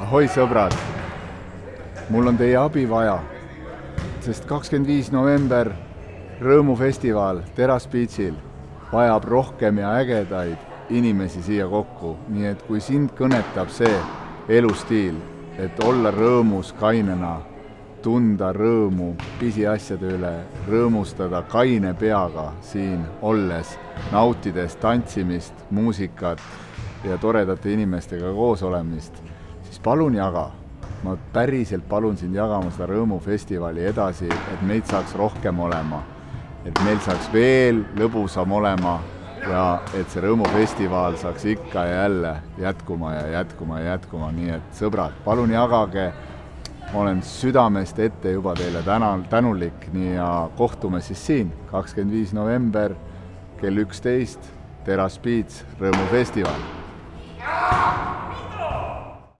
ahoi, sõbrad! mul on teie abi vaja, sest kakskümmend viis november rõõmufestival Teras Beachil vajab rohkem ja ägedaid inimesi siia kokku, nii et kui sind kõnetab see elustiil, et olla rõõmus kainena, tunda rõõmu pisiasjade üle, rõõmustada kaine peaga siin olles, nautides tantsimist, muusikat ja toredate inimestega koos olemist, siis palun jaga. ma päriselt palun sind jagama seda rõõmufestivali edasi, et meid saaks rohkem olema. et meil saaks veel lõbusam olema ja et see rõõmufestival saaks ikka ja jälle jätkuma ja jätkuma ja jätkuma, nii et sõbrad, palun jagage. ma olen südamest ette juba teile tänan, tänulik, nii ja kohtume siis siin, kakskümmend viis november kell üksteist, Teras Beats, rõõmufestival